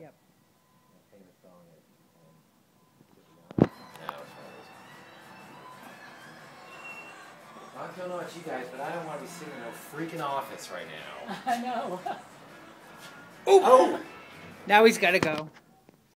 Yep. Famous song. Um, I don't know about you guys, but I don't want to be sitting in a freaking office right now. I know. Oh! Now he's got to go.